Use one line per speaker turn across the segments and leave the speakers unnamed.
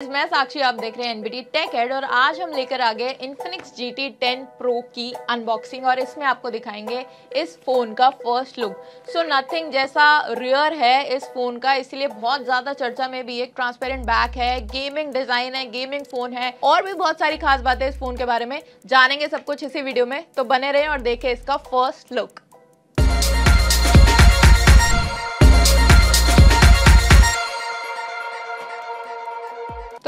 मैं साक्षी, आप देख रहे हैं एनबीटी टेक हेड और आज हम लेकर आ गए Infinix G T ten pro की अनबॉक्सिंग और इसमें आपको दिखाएँगे इस फ़ोन का फ़र्स्ट लुक सो नथिंग जैसा रियर है इस फ़ोन का, इसलिए बहुत ज़्यादा चर्चा में भी एक ट्रांसपेरेंट बैक है गेमिंग डिज़ाइन है गेमिंग फ़ोन है, और भी बहुत सारी खास बातें इस फ़ोन के बारे में। जानेंगे सब कुछ इसी वीडियो में तो बने रहे और देखें इसका फ़र्स्ट लुक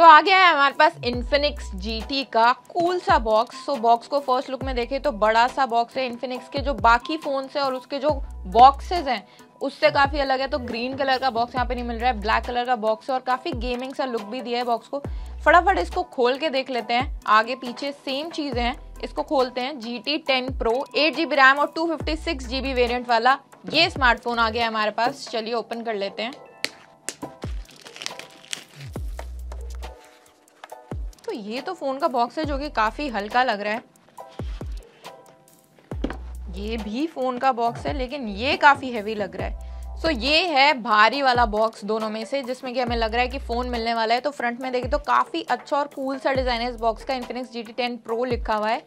तो आ गया है हमारे पास Infinix GT का। कूल सा बॉक्स सो बॉक्स को फ़र्स्ट लुक में देखें तो बड़ा सा बॉक्स है इन्फिनिक्स के। जो बाकी फ़ोन है और उसके जो बॉक्सेस हैं, उससे काफ़ी अलग है। तो ग्रीन कलर का बॉक्स यहाँ पे नहीं मिल रहा है ब्लैक कलर का बॉक्स है और काफ़ी गेमिंग सा लुक भी दिया है बॉक्स को। फटाफट इसको खोल के देख लेते हैं। आगे पीछे सेम चीज़ें हैं। इसको खोलते हैं G T ten Pro eight G B RAM और टू फिफ्टी सिक्स वेरियंट वाला। ये स्मार्टफ़ोन आ गया हमारे पास। चलिए ओपन कर लेते हैं। तो ये तो फ़ोन का बॉक्स है जो कि काफ़ी हल्का लग रहा है। ये भी फ़ोन का बॉक्स है लेकिन ये काफ़ी हैवी लग रहा है। सो so, ये है भारी वाला बॉक्स दोनों में से जिसमें कि हमें लग रहा है कि फ़ोन मिलने वाला है। तो फ्रंट में देखें तो काफ़ी अच्छा और कूल सा डिज़ाइन है इस बॉक्स का। Infinix G T ten pro लिखा हुआ है।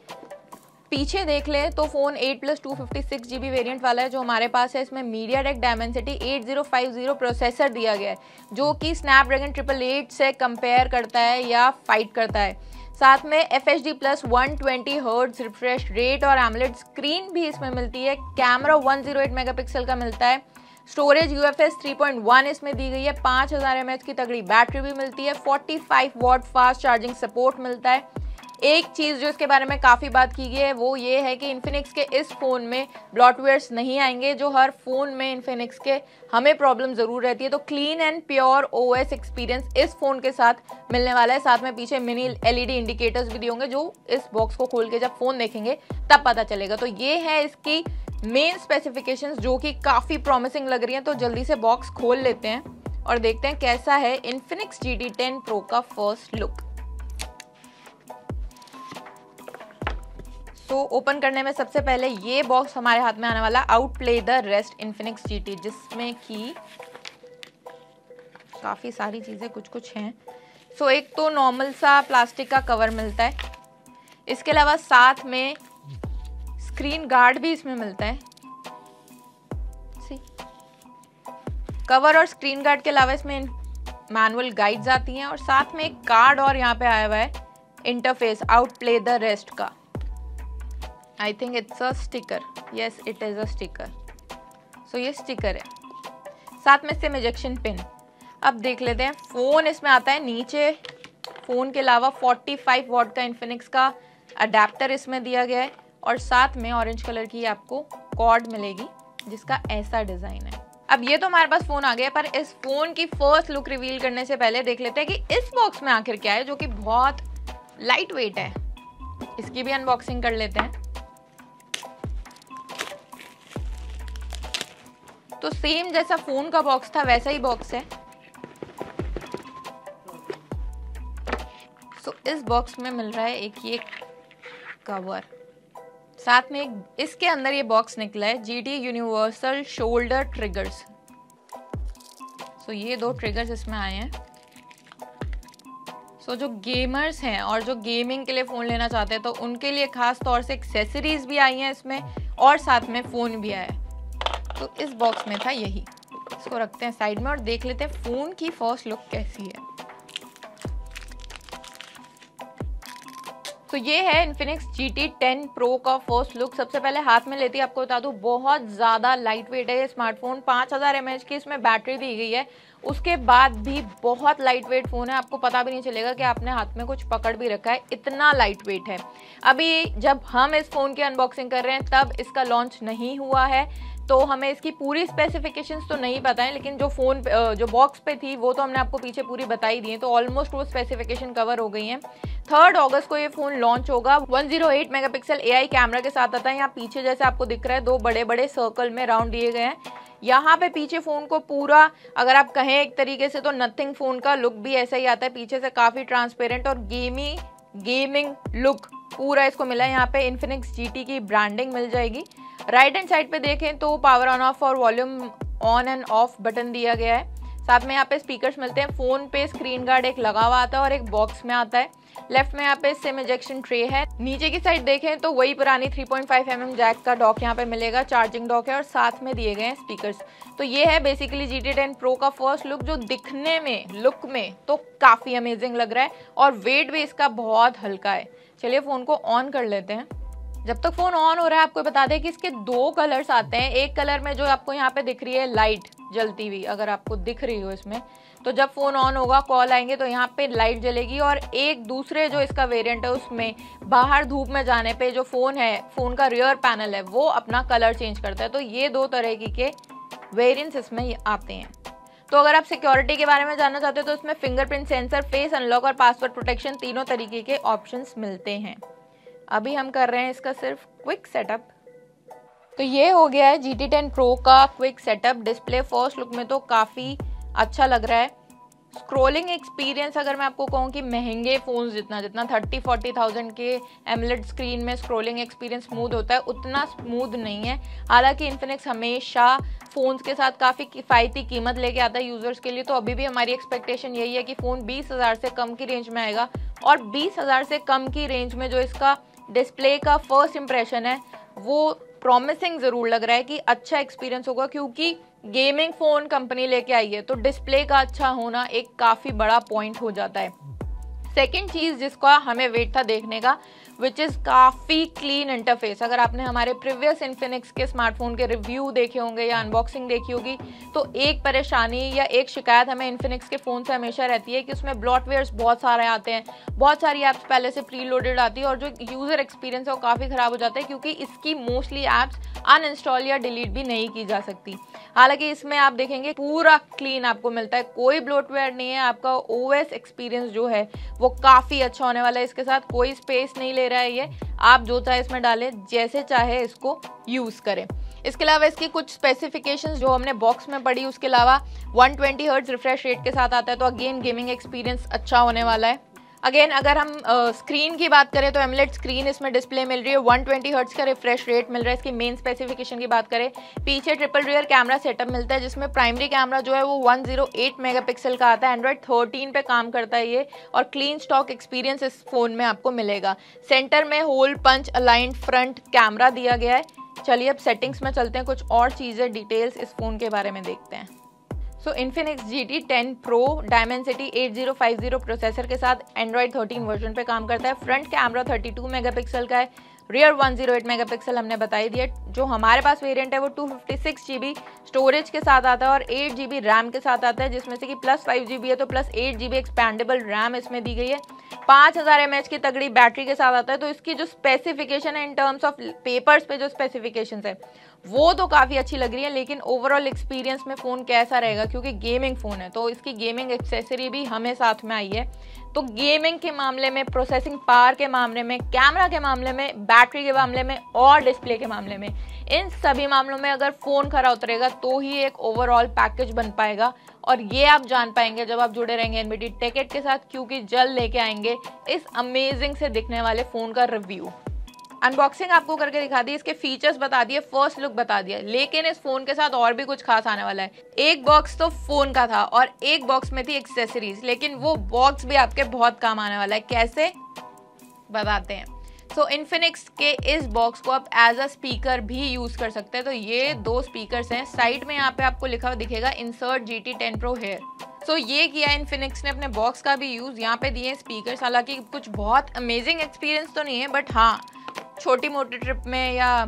पीछे देख ले तो phone 8 plus two fifty six GB variant वाला है जो हमारे पास है। इसमें MediaTek Dimensity eight zero five zero processor दिया गया है, जो कि स्नैपड्रैगन ट्रिपल एट से कंपेयर करता है या फाइट करता है। साथ में F H D plus one twenty hertz refresh rate और एमलेट स्क्रीन भी इसमें मिलती है। Camera one zero eight mega pixel का मिलता है। Storage U F S three point one इसमें दी गई है। पाँच हज़ार एम एच की तगड़ी बैटरी भी मिलती है। Forty five watt fast charging support मिलता है। एक चीज़ जो इसके बारे में काफ़ी बात की गई है, वो ये है कि इन्फिनिक्स के इस फ़ोन में ब्लॉटवेयर्स नहीं आएँगे, जो हर फ़ोन में इन्फिनिक्स के हमें प्रॉब्लम ज़रूर रहती है। तो clean and pure O experience इस फ़ोन के साथ मिलने वाला है। साथ में पीछे मिनी एलईडी इंडिकेटर्स भी दिए होंगे, जो इस बॉक्स को खोल के जब फ़ोन देखेंगे, तब पता चलेगा। तो ये है इसकी मेन स्पेसिफिकेशंस जो कि काफ़ी प्रॉमिसिंग लग रही हैं। तो जल्दी से बॉक्स खोल लेते हैं और देखते हैं कैसा है Infinix G T ten pro का फ़र्स्ट लुक तो ओपन करने में सबसे पहले ये बॉक्स हमारे हाथ में आने वाला out play the rest Infinix GT, जिसमें कि काफ़ी सारी चीज़ें कुछ कुछ हैं। सो एक तो नॉर्मल सा प्लास्टिक का कवर मिलता है। इसके अलावा साथ में स्क्रीन गार्ड भी इसमें मिलता है। सी कवर और स्क्रीन गार्ड के अलावा इसमें मैनुअल गाइड्स आती हैं और साथ में एक कार्ड और यहाँ पे आया हुआ है interface out play the rest का। I think it's a sticker yes it is a sticker so ये स्टिकर है। साथ में सेम इजेक्शन पिन अब देख लेते हैं। फ़ोन इसमें आता है नीचे। फ़ोन के अलावा 45 वॉट का इन्फिनिक्स का अडेप्टर इसमें दिया गया है। और साथ में ऑरेंज कलर की आपको कॉर्ड मिलेगी, जिसका ऐसा डिज़ाइन है। अब ये तो हमारे पास फ़ोन आ गया पर इस फ़ोन की फ़र्स्ट लुक रिवील करने से पहले देख लेते हैं कि इस बॉक्स में आखिर क्या है, जो कि बहुत लाइट वेट है। इसकी भी अनबॉक्सिंग कर लेते हैं। तो सेम जैसा फ़ोन का बॉक्स था वैसा ही बॉक्स है। सो so, इस बॉक्स में मिल रहा है एक ये कवर साथ में एक इसके अंदर ये बॉक्स निकला है G T universal shoulder triggers so ये दो ट्रिगर्स इसमें आए हैं। सो so, जो गेमर्स हैं और जो गेमिंग के लिए फ़ोन लेना चाहते हैं तो उनके लिए खास तौर से एक्सेसरीज भी आई हैं इसमें और साथ में फ़ोन भी आया है। तो इस बॉक्स में था यही। इसको रखते हैं साइड में और देख लेते हैं फ़ोन की फ़र्स्ट लुक कैसी है। तो ये है Infinix G T ten pro का फ़र्स्ट लुक सबसे पहले हाथ में लेती है, आपको बता दूँ, बहुत ज़्यादा लाइट वेट है ये स्मार्टफ़ोन पाँच हज़ार एमएच की इसमें बैटरी दी गई है। उसके बाद भी बहुत लाइट वेट फ़ोन है। आपको पता भी नहीं चलेगा कि आपने हाथ में कुछ पकड़ भी रखा है। इतना लाइट वेट है। अभी जब हम इस फ़ोन की अनबॉक्सिंग कर रहे हैं, तब इसका लॉन्च नहीं हुआ है। तो हमें इसकी पूरी स्पेसिफिकेशंस तो नहीं पता है, लेकिन जो फ़ोन जो बॉक्स पे थी, वो तो हमने आपको पीछे पूरी बताई दी है तो ऑलमोस्ट वो स्पेसिफिकेशन कवर हो गई है। थर्ड अगस्त को ये फ़ोन लॉन्च होगा। 108 मेगापिक्सल एआई कैमरा के साथ आता है। यहाँ पीछे जैसे आपको दिख रहा है, दो बड़े बड़े सर्कल में राउंड दिए गए हैं। यहाँ पे पीछे फ़ोन को पूरा, अगर आप कहें एक तरीके से तो नथिंग फ़ोन का लुक भी ऐसा ही आता है। पीछे से काफ़ी ट्रांसपेरेंट और गेमी गेमिंग लुक पूरा इसको मिला है। यहाँ पे इन्फिनिक्स जीटी की ब्रांडिंग मिल जाएगी। राइट हैंड साइड पे देखें तो पावर ऑन ऑफ़ और volume on and off button दिया गया है। साथ में यहाँ पे स्पीकर्स मिलते हैं। फ़ोन पे स्क्रीन गार्ड एक लगा हुआ आता है और एक बॉक्स में आता है। लेफ़्ट में यहाँ पे सिम इजेक्शन ट्रे है। नीचे की साइड देखें तो वही पुरानी 3.5 पॉइंट mm जैक का डॉक यहाँ पे मिलेगा। चार्जिंग डॉक है और साथ में दिए गए हैं स्पीकर्स तो ये है basically G T ten pro का फ़र्स्ट लुक जो दिखने में लुक में तो काफ़ी अमेजिंग लग रहा है और वेट भी इसका बहुत हल्का है। चलिए फ़ोन को ऑन कर लेते हैं। जब तक फ़ोन ऑन हो रहा है, आपको बता दें कि इसके दो कलर्स आते हैं। एक कलर में जो आपको यहाँ पे दिख रही है, लाइट जलती हुई, अगर आपको दिख रही हो इसमें। तो जब फ़ोन ऑन होगा, कॉल आएँगे तो यहाँ पे लाइट जलेगी और एक दूसरे जो इसका वेरिएंट है, उसमें बाहर धूप में जाने पे जो फ़ोन है, फ़ोन का रियर पैनल है, वो अपना कलर चेंज करता है। तो ये दो तरह की के वेरियंट्स इसमें आते हैं। तो अगर आप सिक्योरिटी के बारे में जानना चाहते हो तो इसमें फिंगरप्रिंट सेंसर फेस अनलॉक और पासवर्ड प्रोटेक्शन तीनों तरीके के ऑप्शंस मिलते हैं। अभी हम कर रहे हैं इसका सिर्फ़ क्विक सेटअप तो ये हो गया है जी टी टेन प्रो का quick setup display first look में तो काफ़ी अच्छा लग रहा है। स्क्रोलिंग एक्सपीरियंस अगर मैं आपको कहूँ कि महँगे फ़ोन जितना जितना थर्टी फोर्टी थाउज़ेंड के एमलेट स्क्रीन में स्क्रोलिंग एक्सपीरियंस स्मूथ होता है, उतना स्मूथ नहीं है। हालाँकि इन्फिनिक्स हमेशा फ़ोन्स के साथ काफ़ी किफ़ायती कीमत लेके आता है यूज़र्स के लिए तो अभी भी हमारी एक्सपेक्टेशन यही है कि फ़ोन बीस हज़ार से कम की रेंज में आएगा। और बीस हज़ार से कम की रेंज में जो इसका डिस्प्ले का फ़र्स्ट इम्प्रेशन है, वो प्रॉमिसिंग ज़रूर लग रहा है कि अच्छा एक्सपीरियंस होगा क्योंकि गेमिंग फ़ोन कंपनी लेके आई है तो डिस्प्ले का अच्छा होना एक काफ़ी बड़ा पॉइंट हो जाता है। सेकेंड चीज़ जिसका हमें वेट था देखने का विच इज़ काफ़ी क्लीन इंटरफेस अगर आपने हमारे प्रीवियस इन्फिनिक्स के स्मार्टफ़ोन के रिव्यू देखे होंगे या अनबॉक्सिंग देखी होगी तो एक परेशानी या एक शिकायत हमें इन्फिनिक्स के फ़ोन से हमेशा रहती है कि उसमें ब्लॉटवेयर्स बहुत सारे आते हैं। बहुत सारी ऐप्स पहले से प्री लोडेड आती है और जो यूज़र एक्सपीरियंस है वो काफ़ी ख़राब हो जाता है क्योंकि इसकी मोस्टली ऐप्स अनइंस्टॉल या डिलीट भी नहीं की जा सकती। हालाँकि इसमें आप देखेंगे पूरा क्लीन आपको मिलता है। कोई ब्लोटवेयर नहीं है। आपका ओएस एक्सपीरियंस जो है वो काफ़ी अच्छा होने वाला है, इसके साथ कोई स्पेस नहीं ले रहा है ये। आप जो चाहे इसमें डालें, जैसे चाहे इसको यूज़ करें। इसके अलावा इसकी कुछ स्पेसिफिकेशंस जो हमने बॉक्स में पढ़ी, उसके अलावा 120 ट्वेंटी हर्ट्ज रिफ्रेश रेट के साथ आता है तो अगेन गेमिंग एक्सपीरियंस अच्छा होने वाला है। अगेन अगर हम स्क्रीन uh, की बात करें तो एमलेट स्क्रीन इसमें डिस्प्ले मिल रही है। 120 ट्वेंटी हर्ट्स का रिफ्रेश रेट मिल रहा है। इसकी मेन स्पेसिफिकेशन की बात करें पीछे ट्रिपल रियर कैमरा सेटअप मिलता है जिसमें प्राइमरी कैमरा जो है वो 108 मेगापिक्सल का आता है। एंड्रॉइड 13 पे काम करता है ये और क्लीन स्टॉक एक्सपीरियंस इस फ़ोन में आपको मिलेगा। सेंटर में hole punch aligned front camera दिया गया है। चलिए अब सेटिंग्स में चलते हैं। कुछ और चीज़ें डिटेल्स इस फ़ोन के बारे में देखते हैं। So Infinix G T ten Pro Dimensity eight zero five zero processor के साथ एंड्रॉइड थर्टीन वर्जन पे काम करता है। Front camera thirty two megapixel का है रियर 108 मेगापिक्सल हमने बताई दिया जो हमारे पास वेरिएंट है, वो two fifty six G storage के साथ आता है और एट जी रैम के साथ आता है, जिसमें से कि प्लस फाइव जी है तो plus eight G expandable RAM इसमें दी गई है। पाँच हज़ार एम एच की तगड़ी बैटरी के साथ आता है। तो इसकी जो स्पेसिफिकेशन है इन टर्म्स ऑफ़ पेपर्स पे जो स्पेसिफिकेशन है वो तो काफ़ी अच्छी लग रही है, लेकिन ओवरऑल एक्सपीरियंस में फ़ोन कैसा रहेगा? क्योंकि गेमिंग फ़ोन है तो इसकी गेमिंग एक्सेसरी भी हमें साथ में आई है। तो गेमिंग के मामले में प्रोसेसिंग पावर के मामले में कैमरा के मामले में बैटरी के मामले में, और डिस्प्ले के मामले में, इन सभी मामलों में अगर फ़ोन खरा उतरेगा तो ही एक ओवरऑल पैकेज बन पाएगा। और ये आप जान पाएँगे जब आप जुड़े रहेंगे एनबीटी टिकट के साथ, क्योंकि जल्द लेके आएँगे इस अमेजिंग से दिखने वाले फ़ोन का रिव्यू अनबॉक्सिंग आपको करके दिखा दी इसके फीचर्स बता दिए फ़र्स्ट लुक बता दिया लेकिन इस फ़ोन के साथ और भी कुछ खास आने वाला है। एक बॉक्स तो फ़ोन का था और एक बॉक्स में थी एक्सेसरीज लेकिन वो बॉक्स भी आपके बहुत काम आने वाला है। कैसे? बताते हैं। सो so, इन्फिनिक्स के इस बॉक्स को आप एज अ स्पीकर भी यूज़ कर सकते हैं। तो ये दो स्पीकर्स हैं। साइड में यहाँ पे आपको लिखा हुआ दिखेगा insert G T ten pro hair सो ये किया इन्फिनिक्स ने अपने बॉक्स का भी यूज़ यहाँ पे दिए स्पीकर हालाँकि कुछ बहुत अमेजिंग एक्सपीरियंस तो नहीं है बट हाँ छोटी मोटी ट्रिप में या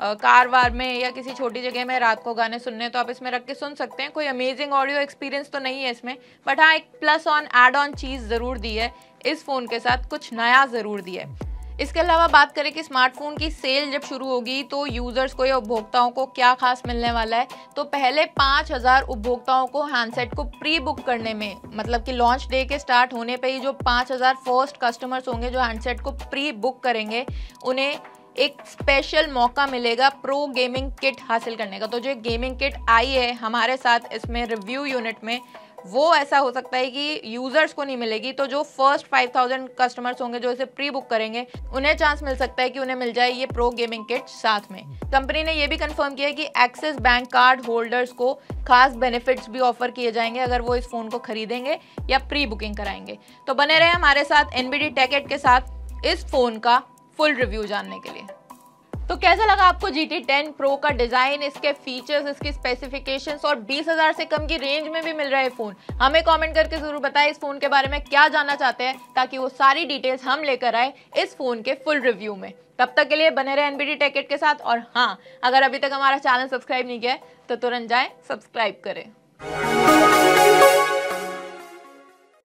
कार वार में या किसी छोटी जगह में रात को गाने सुनने तो आप इसमें रख के सुन सकते हैं। कोई अमेजिंग ऑडियो एक्सपीरियंस तो नहीं है इसमें बट हाँ एक प्लस ऑन एड ऑन चीज़ ज़रूर दी है। इस फ़ोन के साथ कुछ नया ज़रूर दिया है। इसके अलावा बात करें कि स्मार्टफ़ोन की सेल जब शुरू होगी तो यूज़र्स को या उपभोक्ताओं को क्या खास मिलने वाला है? तो पहले पाँच हज़ार उपभोक्ताओं को हैंडसेट को प्री बुक करने में मतलब कि लॉन्च डे के स्टार्ट होने पे ही जो पाँच हज़ार फ़र्स्ट कस्टमर्स होंगे, जो हैंडसेट को प्री बुक करेंगे, उन्हें एक स्पेशल मौका मिलेगा प्रो गेमिंग किट हासिल करने का। तो जो गेमिंग किट आई है, हमारे साथ इसमें रिव्यू यूनिट में वो ऐसा हो सकता है कि यूज़र्स को नहीं मिलेगी तो जो फ़र्स्ट 5000 कस्टमर्स होंगे, जो इसे प्री बुक करेंगे, उन्हें चांस मिल सकता है कि उन्हें मिल जाए ये प्रो गेमिंग किट साथ में। कंपनी ने ये भी कंफर्म किया कि एक्सिस बैंक कार्ड होल्डर्स को खास बेनिफिट्स भी ऑफ़र किए जाएँगे, अगर वो इस फ़ोन को खरीदेंगे या प्री बुकिंग कराएँगे। तो बने रहे हमारे साथ एनबीडी टेकेट के साथ इस फ़ोन का फुल रिव्यू जानने के लिए। तो कैसा लगा आपको जी टी टेन प्रो का डिज़ाइन इसके फीचर्स इसकी स्पेसिफिकेशंस और बीस हज़ार से कम की रेंज में भी मिल रहा है फ़ोन हमें कमेंट करके ज़रूर बताएँ इस फ़ोन के बारे में क्या जानना चाहते हैं, ताकि वो सारी डिटेल्स हम लेकर आए इस फ़ोन के फुल रिव्यू में। तब तक के लिए बने रहे एनबीडी टेकेट के साथ और हाँ अगर अभी तक हमारा चैनल सब्सक्राइब नहीं किया है तो तुरंत जाए सब्सक्राइब करें।